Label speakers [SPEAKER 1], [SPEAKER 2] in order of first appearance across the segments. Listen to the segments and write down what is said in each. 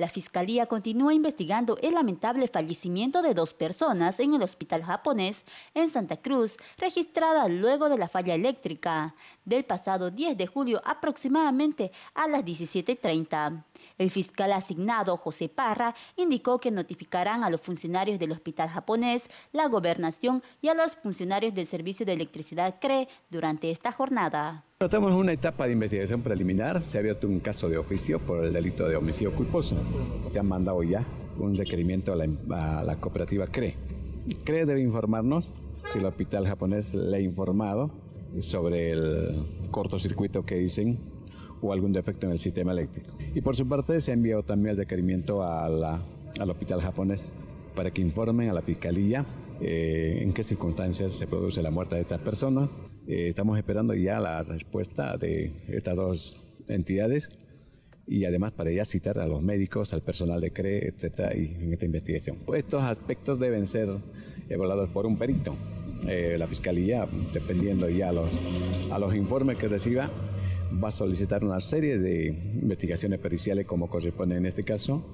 [SPEAKER 1] La Fiscalía continúa investigando el lamentable fallecimiento de dos personas en el hospital japonés en Santa Cruz, registrada luego de la falla eléctrica del pasado 10 de julio aproximadamente a las 17.30. El fiscal asignado, José Parra, indicó que notificarán a los funcionarios del hospital japonés, la gobernación y a los funcionarios del Servicio de Electricidad CRE durante esta jornada.
[SPEAKER 2] Estamos en una etapa de investigación preliminar. Se ha abierto un caso de oficio por el delito de homicidio culposo. Se ha mandado ya un requerimiento a la, cooperativa CRE. CRE debe informarnos si el hospital japonés le ha informado sobre el cortocircuito que dicen o algún defecto en el sistema eléctrico. Y por su parte se ha enviado también el requerimiento al hospital japonés para que informen a la fiscalía eh, en qué circunstancias se produce la muerte de estas personas. Eh, estamos esperando ya la respuesta de estas dos entidades y además para ya citar a los médicos, al personal de CRE, etcétera, y en esta investigación. Estos aspectos deben ser evaluados por un perito. Eh, la fiscalía, dependiendo ya los, a los informes que reciba, va a solicitar una serie de investigaciones periciales como corresponde en este caso,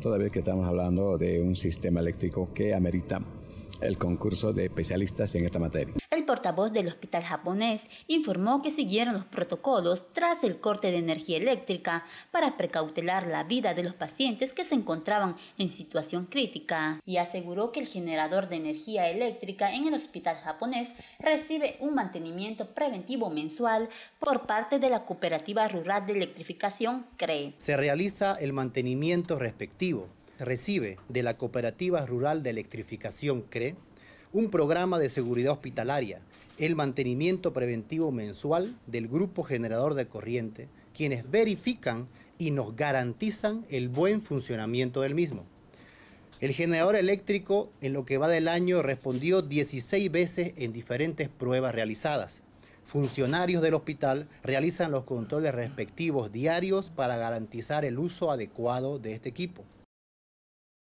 [SPEAKER 2] toda vez que estamos hablando de un sistema eléctrico que amerita el concurso de especialistas en esta materia.
[SPEAKER 1] El portavoz del hospital japonés informó que siguieron los protocolos tras el corte de energía eléctrica para precautelar la vida de los pacientes que se encontraban en situación crítica y aseguró que el generador de energía eléctrica en el hospital japonés recibe un mantenimiento preventivo mensual por parte de la Cooperativa Rural de Electrificación CRE.
[SPEAKER 3] Se realiza el mantenimiento respectivo recibe de la Cooperativa Rural de Electrificación CRE un programa de seguridad hospitalaria, el mantenimiento preventivo mensual del grupo generador de corriente, quienes verifican y nos garantizan el buen funcionamiento del mismo. El generador eléctrico en lo que va del año respondió 16 veces en diferentes pruebas realizadas. Funcionarios del hospital realizan los controles respectivos diarios para garantizar el uso adecuado de este equipo.